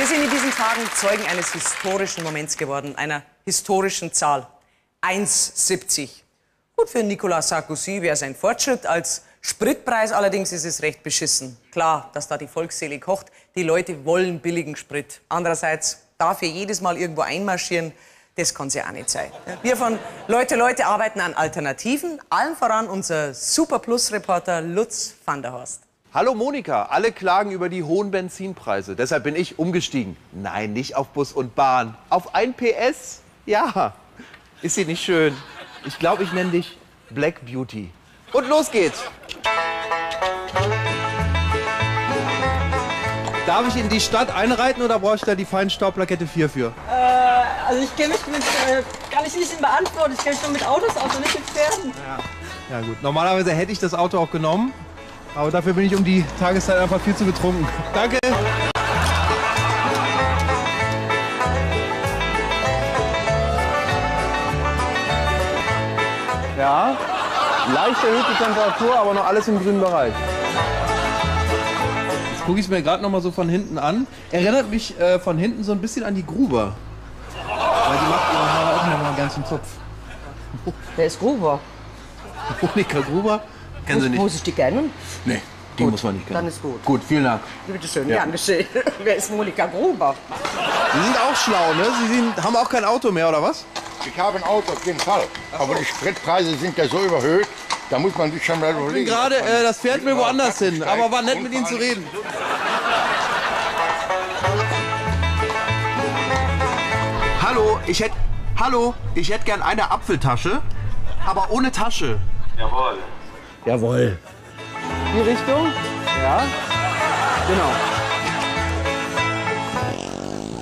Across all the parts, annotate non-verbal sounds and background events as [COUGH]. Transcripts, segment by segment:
Wir sind in diesen Tagen Zeugen eines historischen Moments geworden, einer historischen Zahl. 1,70. Gut, für Nicolas Sarkozy wäre es ein Fortschritt. Als Spritpreis allerdings ist es recht beschissen. Klar, dass da die Volksseele kocht. Die Leute wollen billigen Sprit. Andererseits darf hier jedes Mal irgendwo einmarschieren. Das kann ja auch nicht sein. Wir von Leute, Leute arbeiten an Alternativen. Allen voran unser Super-Plus-Reporter Lutz van der Horst. Hallo Monika, alle klagen über die hohen Benzinpreise. Deshalb bin ich umgestiegen. Nein, nicht auf Bus und Bahn. Auf ein PS. Ja. Ist sie nicht schön? Ich glaube, ich nenne dich Black Beauty. Und los geht's. Darf ich in die Stadt einreiten oder brauche ich da die Feinstaubplakette 4 für? Äh, also ich kenne mich mit, äh, kann ich nicht beantworten. Ich kenne mich nur mit Autos aus und nicht mit Pferden. Ja. ja gut, normalerweise hätte ich das Auto auch genommen. Aber dafür bin ich um die Tageszeit einfach viel zu betrunken. Danke. Ja, leicht erhöhte Temperatur, aber noch alles im grünen Bereich. Jetzt gucke ich es mir gerade noch mal so von hinten an. Erinnert mich äh, von hinten so ein bisschen an die Gruber. Weil die macht ihre Haare auch noch mal ganz im Zopf. Wer ist Gruber? Monika Gruber? Kennen Sie Muss nicht? ich die kennen? Nee, die muss man nicht kennen. dann ist gut. Gut, vielen Dank. Bitte schön, Ja. gern geschehen. [LAUGHS] Wer ist Monika Gruber? Sie sind auch schlau, ne? Sie sind, haben auch kein Auto mehr, oder was? Ich habe ein Auto auf jeden Fall. Aber die Spritpreise sind ja so überhöht, da muss man sich schon mal Ich bin überlegen. gerade, äh, das fährt mir woanders hin. Aber war nett mit Ihnen zu reden. Hallo, ich hätte, hallo, ich hätte gern eine Apfeltasche, aber ohne Tasche. Jawohl. Jawohl. Die Richtung? Ja. Genau.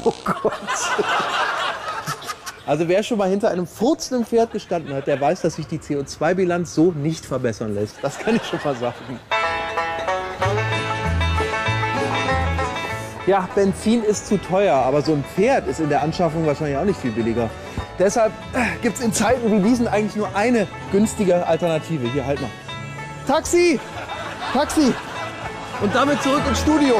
Oh Gott. Also wer schon mal hinter einem furzenden Pferd gestanden hat, der weiß, dass sich die CO2-Bilanz so nicht verbessern lässt. Das kann ich schon mal sagen. Ja, Benzin ist zu teuer, aber so ein Pferd ist in der Anschaffung wahrscheinlich auch nicht viel billiger. Deshalb gibt es in Zeiten wie diesen eigentlich nur eine günstige Alternative. Hier, halt mal. Taxi! Taxi! Und damit zurück ins Studio.